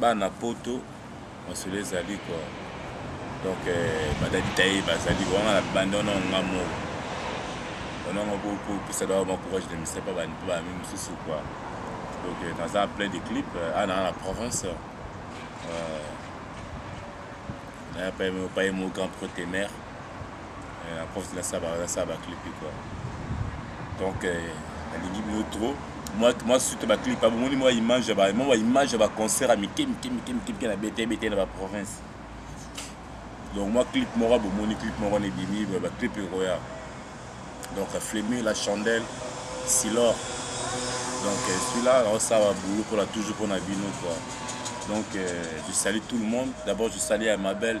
bana poto masolo ezali kwa donc eh, badalita ye bazali wana na banda wana nga moko wana nga kopesa dawa ma courage de misa pa bani pa bami mosusu kwa donc eh, naza plein de clip eh, ana ah, na province nayapaye mo grand protemer eh, na profite nasala nasala baclipi quoi donc eh, nalingi bino trop mwa suite baclip abomoni mwa image mwa baimage ya baconcert ya mike mike mike mike mike na bete bete na baprovince donc mwa clip moko abomoni clip moko na ebimi baclip ekoya donc flemi la chandelle silor donc eh, celui-là naosala boulot mpona toujours mpona bino quoi donc eh, je salue tout le monde d'abord je salue ya ma belle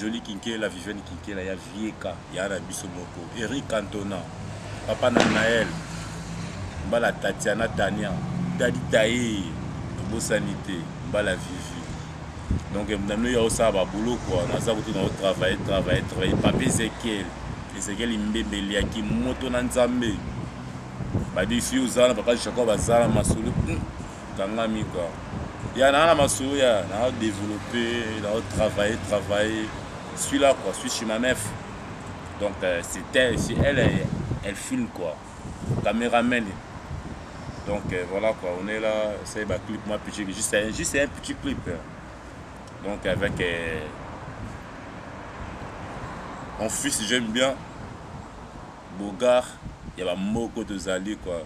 Jolie Kinkela, Viviane Kinkela ya Vieka, ya na biso moko. Eric Cantona, papa na Naël, mbala Tatiana Tania, Daddy Taye, obosani te, mbala Vivi. Donc na mino ya osala ba boulot quoi, naza kutu na travailler, travailler, travailler. Papi Ezekiel, Ezekiel Mbembe eliaki moto na Nzambe. Badi si ozala papa Jacob azala masolo. Hmm. kangami kua ya naa na masolo ya naa développe nao travaille travaille suis là quoi suis chez ma mef donc euh, c'était c'est elle, elle elle filme quoi caméraman donc euh, voilà quoi on est là c'est ba clip moi petit juste un juste un petit clip donc avec euh, mon fils j'aime bien bogar ya bamoko tozali quoi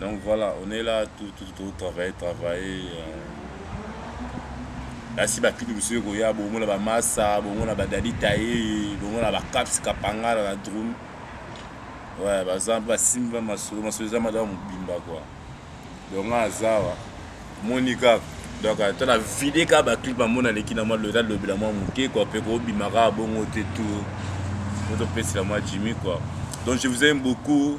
Donc voilà, on est là, tout, tout, tout, travailler, travailler. basi euh. bakipi mosusu ekoya bongo na bamasa bongo na badadi taye bongo na bacaps kapanga na badrum ouais baza mpe basimbi ba masolo masolo eza mada mobimba kua donc nga azawa moni kaka donc ata na vide kaka baclip yango naleki na mwa loza lobela mwa moke kua mpe kobima kaka bongo te tour otopesela mwa jimi kua donc je vous aime beaucoup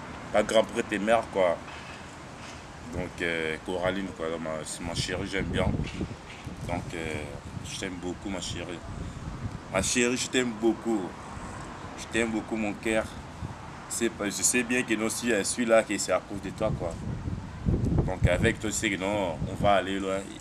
pas grand prêtre et mère, quoi. Donc euh, Coraline, quoi, ma, ma chérie, j'aime bien. Donc euh, je t'aime beaucoup ma chérie. Ma chérie, je t'aime beaucoup. Je t'aime beaucoup mon cœur. Je sais bien que non, si je celui là, qui c'est à cause de toi. quoi. Donc avec toi, tu que on va aller loin.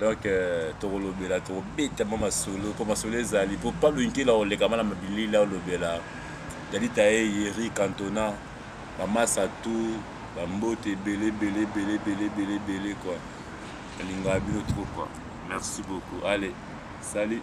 donc euh, tokolobela tokobetama masolo mpo masolo ezali mpo pablo nkela olekama na mabilili olobela dalita ye yeri cantona bamasa tu bambote ebele ebele ebele ebele ebele ebele kua nalingaka bino trop kua merci beaucoup allez salut